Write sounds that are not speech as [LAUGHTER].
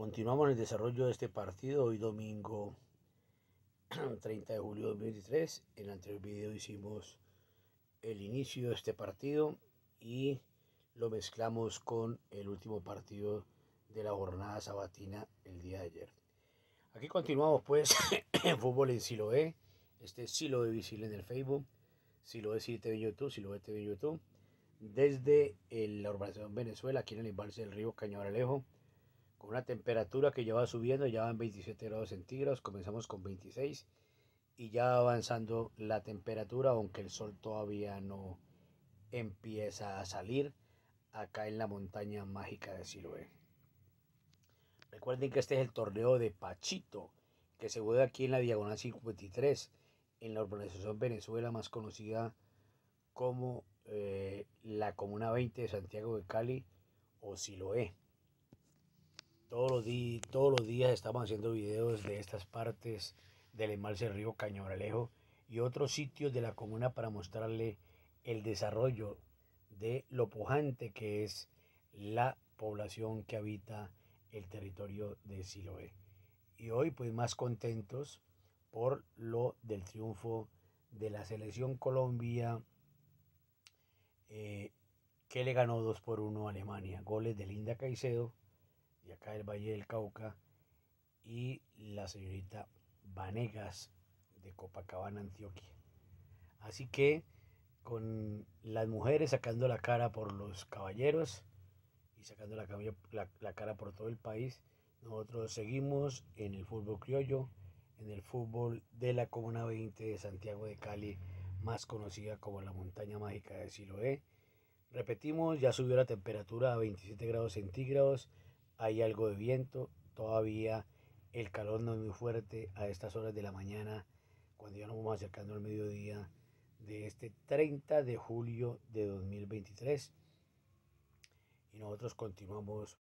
Continuamos el desarrollo de este partido hoy domingo [CLEARS THROAT] 30 de julio de 2023. En el anterior video hicimos el inicio de este partido y lo mezclamos con el último partido de la jornada sabatina el día de ayer. Aquí continuamos pues [CLEARS THROAT] en fútbol en Siloé. Este es Siloé visible en el Facebook, Siloé TV en YouTube, Siloé TV en YouTube. Desde la urbanización Venezuela, aquí en el embalse del río Cañabaralejo con una temperatura que ya va subiendo, ya van 27 grados centígrados, comenzamos con 26 y ya avanzando la temperatura, aunque el sol todavía no empieza a salir acá en la montaña mágica de Siloé. Recuerden que este es el torneo de Pachito, que se juega aquí en la Diagonal 53, en la urbanización Venezuela, más conocida como eh, la Comuna 20 de Santiago de Cali o Siloé. Todos los, todos los días estamos haciendo videos de estas partes del embalse del río Cañabralejo y otros sitios de la comuna para mostrarle el desarrollo de lo pujante que es la población que habita el territorio de Siloé. Y hoy pues más contentos por lo del triunfo de la selección Colombia eh, que le ganó 2 por 1 a Alemania. Goles de Linda Caicedo de acá del Valle del Cauca, y la señorita Vanegas de Copacabana, Antioquia. Así que con las mujeres sacando la cara por los caballeros y sacando la, la, cara por todo el país, nosotros seguimos en el fútbol criollo, en el fútbol de la Comuna 20 de Santiago de Cali, más conocida como la montaña mágica de Siloé. Repetimos, ya subió la temperatura a 27 grados centígrados, hay algo de viento, todavía el calor no es muy fuerte a estas horas de la mañana, cuando ya nos vamos acercando al mediodía de este 30 de julio de 2023. Y nosotros continuamos